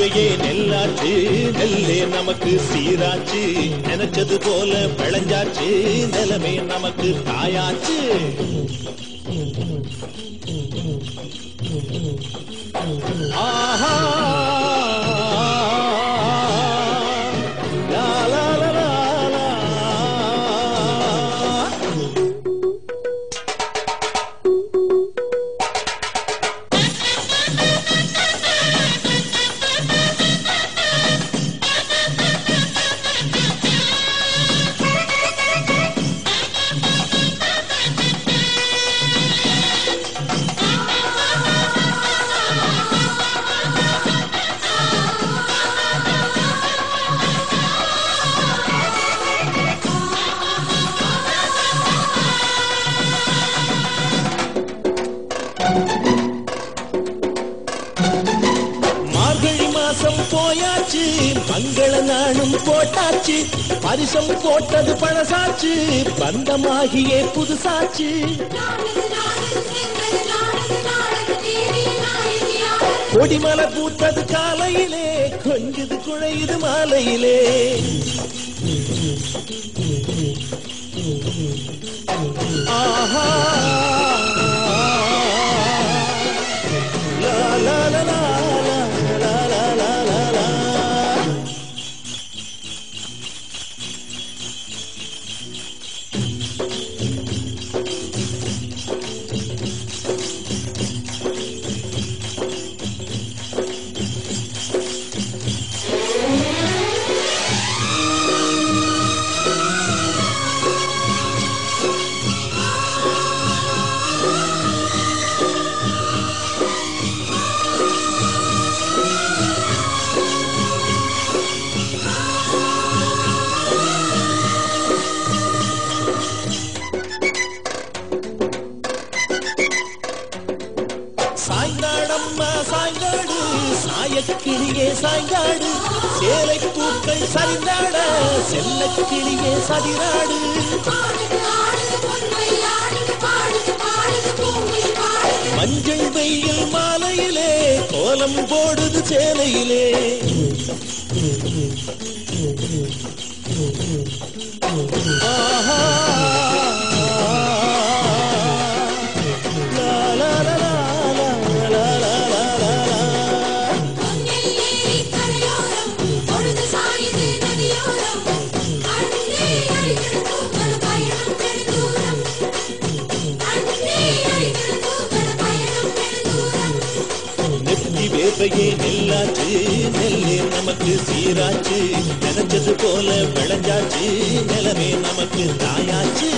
வாழ்வையே நெல்லாச்சு நெல்லே நமக்கு சீராச்சு. நினைச்சது போல விளைஞ்சாச்சு நிலமே நமக்கு தாயாச்சு. ஆஹா! மங்கள நாளும் போட்டாச்சு. பரிசம் போட்டது பழசாச்சு. பந்தமாகியே புதுசாச்சு. கொடிமலை பூத்தது காலையிலே கொஞ்சது குழையுது மாலையிலே. ஆஹா. லா லா லா சாய்ந்தாடு. சேலை பூக்கள் சரிந்தாட. செல்ல கிளியே சதிராடு. மஞ்சள் வெயில் மாலையிலே கோலம் போடுது சேலையிலே. ஆஹா. தேவையே நெல்லாச்சு நெல்லே நமக்கு சீராச்சு. நினைச்சது போல விளைஞ்சாச்சு நிலமே நமக்கு தாயாச்சு.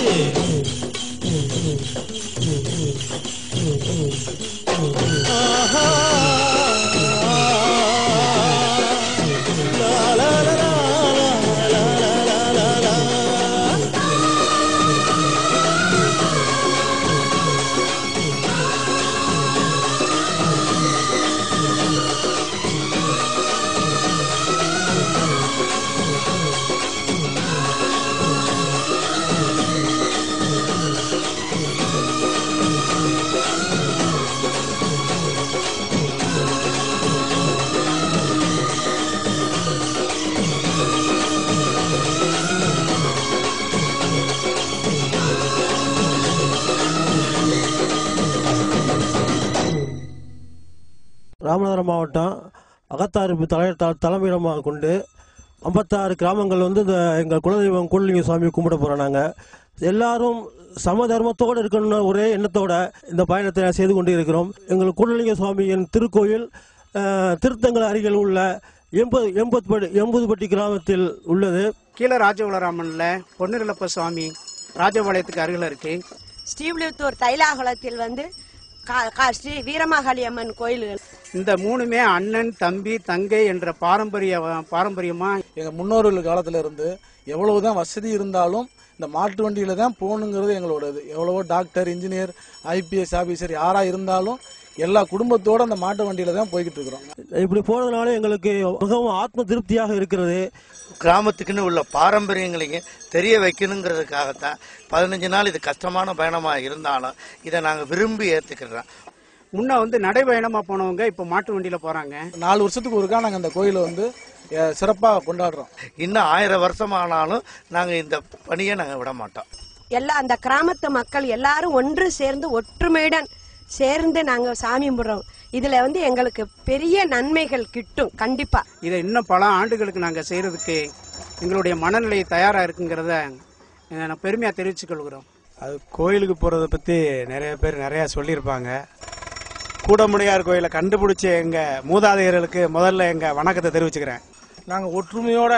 ராமநாதபுரம் மாவட்டம் அகத்தாறு தலைவர் தலைமையிடமாக கொண்டு ஐம்பத்தாறு கிராமங்கள் வந்து இந்த எங்கள் குலதெய்வம் கூடலிங்க சுவாமி கும்பிட போகிறோம் நாங்கள் எல்லாரும் சம தர்மத்தோடு இருக்கணும்னு ஒரே எண்ணத்தோடு இந்த பயணத்தை செய்து கொண்டு இருக்கிறோம். எங்கள் கூடலிங்க சுவாமியின் திருக்கோயில் திருத்தங்கள் அருகில் உள்ள எண்பது எண்பது எண்பதுபட்டி கிராமத்தில் உள்ளது. கீழ ராஜவளராமனில் பொன்னிரலப்ப சுவாமி ராஜபாளையத்துக்கு அருகில் இருக்கு. ஸ்ரீவிலிபுத்தூர் தைலாகுளத்தில் வந்து ஸ்ரீ வீரமாகாளி அம்மன் கோயில் இந்த மூணுமே அண்ணன் தம்பி தங்கை என்ற பாரம்பரிய பாரம்பரியமா? எங்க முன்னோர்கள் காலத்துல இருந்து எவ்வளவுதான் வசதி இருந்தாலும் இந்த மாட்டு வண்டியில தான் போகணுங்கிறது எங்களோட இது எவ்வளவோ டாக்டர் இன்ஜினியர் ஐபிஎஸ் ஆபீசர் யாரா இருந்தாலும் எல்லா குடும்பத்தோட அந்த மாட்டு வண்டியில தான் போய்கிட்டு இருக்கிறோம். இப்படி போனதுனால எங்களுக்கு மிகவும் ஆத்ம திருப்தியாக இருக்கிறது. கிராமத்துக்குன்னு உள்ள பாரம்பரியங்களையும் தெரிய வைக்கணுங்கிறதுக்காகத்தான் பதினஞ்சு நாள் இது கஷ்டமான பயணமா இருந்தாலும் இதை நாங்கள் விரும்பி ஏத்துக்கிறோம். முன்ன வந்து நடைபயணமா போனவங்க இப்ப மாட்டு வண்டியில போறாங்க. நாலு வருஷத்துக்கு ஒருக்கா நாங்க அந்த கோயிலை வந்து அஹ், சிறப்பா கொண்டாடுறோம். இன்னும் ஆயிரம் வருஷம் ஆனாலும் நாங்கள் இந்த பணியை நாங்கள் விட மாட்டோம். எல்லா அந்த கிராமத்து மக்கள் எல்லாரும் ஒன்று சேர்ந்து ஒற்றுமையுடன் சேர்ந்து நாங்க சாமி கும்பிடுறோம். இதுல வந்து எங்களுக்கு பெரிய நன்மைகள் கிட்டும் கண்டிப்பா. இதை இன்னும் பல ஆண்டுகளுக்கு நாங்க செய்யறதுக்கு எங்களுடைய மனநிலை தயாரா இருக்குங்கிறத நான் பெருமையா தெரிவிச்சுக் கொள்கிறோம். அது கோயிலுக்கு போகிறத பற்றி நிறைய பேர் நிறையா சொல்லியிருப்பாங்க. கூடமுடையார் கோயிலை கண்டுபிடிச்ச எங்கள் மூதாதையர்களுக்கு முதல்ல எங்கள் வணக்கத்தை தெரிவிச்சுக்கிறேன். நாங்க ஒற்றுமையோட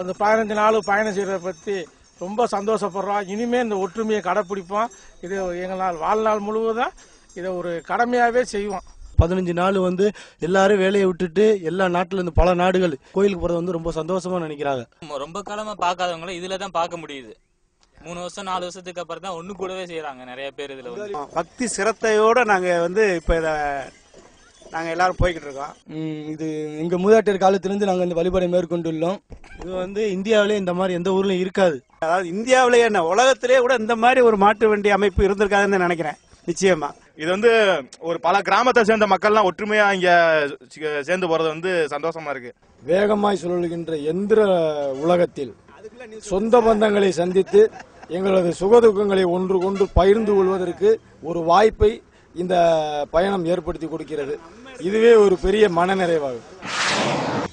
அந்த பதினஞ்சு நாள் பயணம் செய்யறத பத்தி ரொம்ப சந்தோஷப்படுறோம். இனிமே இந்த ஒற்றுமையை கடைப்பிடிப்போம் இது எங்களால் வாழ்நாள் முழுவதும் இதை ஒரு கடமையாவே செய்வோம். பதினஞ்சு நாள் வந்து எல்லாரும் வேலையை விட்டுட்டு எல்லா நாட்டுல இருந்து பல நாடுகள் கோயிலுக்கு போறது வந்து ரொம்ப சந்தோஷமா நினைக்கிறாங்க. ரொம்ப காலமா பார்க்காதவங்கள இதுல தான் பார்க்க முடியுது. மூணு வருஷம் நாலு வருஷத்துக்கு அப்புறம் தான் ஒண்ணு கூடவே செய்யறாங்க நிறைய பேர் இதுல வந்து. பக்தி சிரத்தையோடு நாங்கள் வந்து இப்போ இதை நாங்கள் எல்லாரும் போய்கிட்டு இருக்கோம். இது எங்க மூதாட்டியர் காலத்திலிருந்து நாங்க இந்த வழிபாடை மேற்கொண்டுள்ளோம். இது வந்து இந்தியாவிலே இந்த மாதிரி எந்த ஊர்லயும் இருக்காது. அதாவது இந்தியாவிலேயே என்ன உலகத்திலேயே கூட இந்த மாதிரி ஒரு மாட்டு வண்டி அமைப்பு இருந்திருக்காதுன்னு நினைக்கிறேன் நிச்சயமா. இது வந்து ஒரு பல கிராமத்தை சேர்ந்த மக்கள்லாம் ஒற்றுமையா இங்க சேர்ந்து போறது வந்து சந்தோஷமா இருக்கு. வேகமாய் சுழலுகின்ற எந்திர உலகத்தில் சொந்த பந்தங்களை சந்தித்து எங்களது சுகதுக்கங்களை ஒன்று கொண்டு பகிர்ந்து கொள்வதற்கு ஒரு வாய்ப்பை இந்த பயணம் ஏற்படுத்தி கொடுக்கிறது. இதுவே ஒரு பெரிய மனநிறைவாகும்.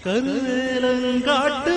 கருவேலங்காட்டு வழி